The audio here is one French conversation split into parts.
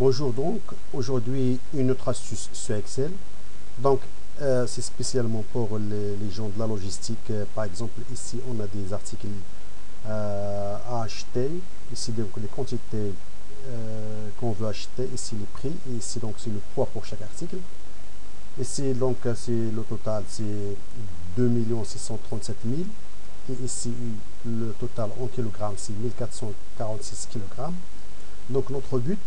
Bonjour donc, aujourd'hui une autre astuce sur Excel. Donc euh, c'est spécialement pour les, gens de la logistique. Euh, par exemple ici on a des articles euh, à acheter. Ici donc les quantités qu'on veut acheter. Ici les prix. Ici donc c'est le poids pour chaque article. Ici donc c'est le total c'est 2 637 000. Et ici le total en kilogrammes c'est 1446 kg. Donc notre but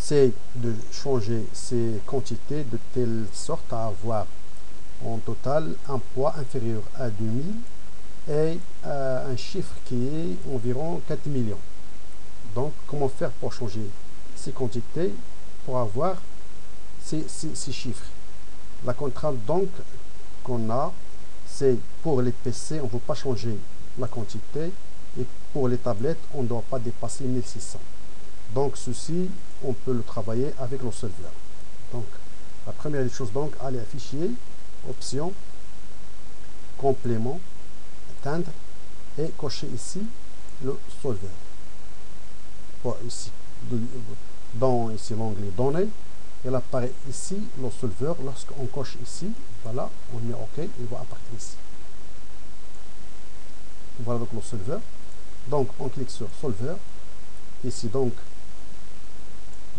c'est de changer ces quantités de telle sorte à avoir en total un poids inférieur à 2000 et euh, un chiffre qui est environ 4 millions. Donc, comment faire pour changer ces quantités pour avoir ces, chiffres? La contrainte donc qu'on a, c'est pour les PC, on ne veut pas changer la quantité et pour les tablettes, on ne doit pas dépasser 1600. Donc ceci, on peut le travailler avec le solver. Donc la première des choses, donc, aller à fichier, option, complément, atteindre et cocher ici le solver. ici, dans ici l'onglet données, il apparaît ici le solver. Lorsqu'on coche ici, voilà, on met OK, il va apparaître ici. Voilà donc le solver. Donc on clique sur solver. Ici donc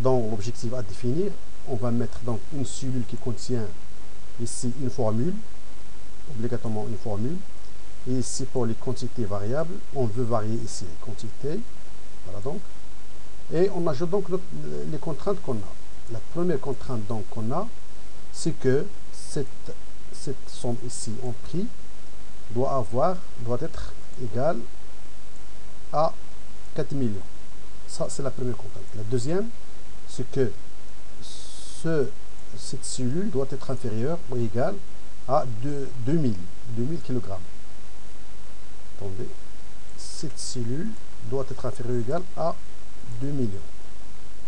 dans l'objectif à définir, on va mettre donc une cellule qui contient ici une formule, obligatoirement une formule. Et ici pour les quantités variables, on veut varier ici les quantités. Voilà donc. Et on ajoute donc les contraintes qu'on a. La première contrainte donc qu'on a, c'est que cette, cette somme ici en prix doit avoir, doit être égale à 4 millions. Ça, c'est la première contrainte. La deuxième, c'est que ce, cette cellule doit être inférieure ou égale à 2000, 2000 kg. Attendez, cette cellule doit être inférieure ou égale à 2 millions.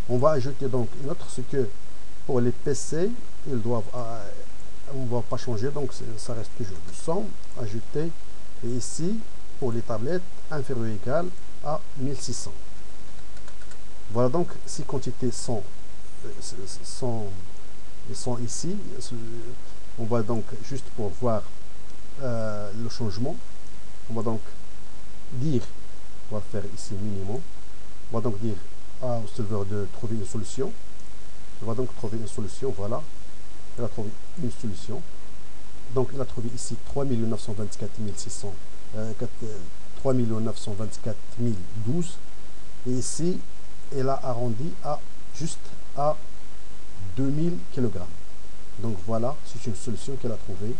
On va ajouter donc une autre, c'est que pour les PC, ils doivent, euh, on ne va pas changer, donc ça reste toujours 100, ajouter, et ici, pour les tablettes, inférieur ou égal à 1600. Voilà donc ces quantités sont, sont, sont ici. On va donc juste pour voir euh, le changement. On va donc dire, on va faire ici minimum. On va donc dire au serveur de trouver une solution. On va donc trouver une solution, voilà. Il a trouvé une solution. Donc il a trouvé ici 3 924 600, euh, 3 924 012. Et ici, elle a arrondi à juste à 2000 kg. Donc voilà, c'est une solution qu'elle a trouvée.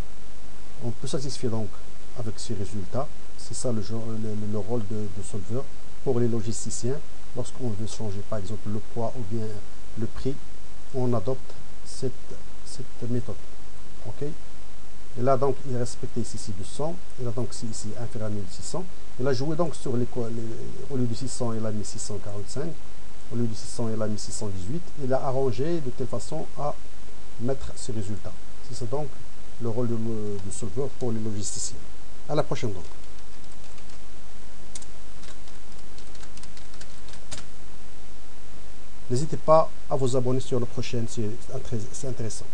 On peut satisfaire donc avec ces résultats. C'est ça le, le, rôle de, solver pour les logisticiens. Lorsqu'on veut changer par exemple le poids ou bien le prix, on adopte cette, cette méthode. ok? Et là, donc, il respecté ici 200. Et là, donc, ici inférieur à 1600. Il a joué donc sur les, au lieu de 600, il a mis 645 au lieu de 600, il a mis 618. Il a arrangé de telle façon à mettre ces résultats. C'est donc le rôle de, de solver pour les logisticiens. À la prochaine donc. N'hésitez pas à vous abonner sur notre chaîne, c'est intéressant.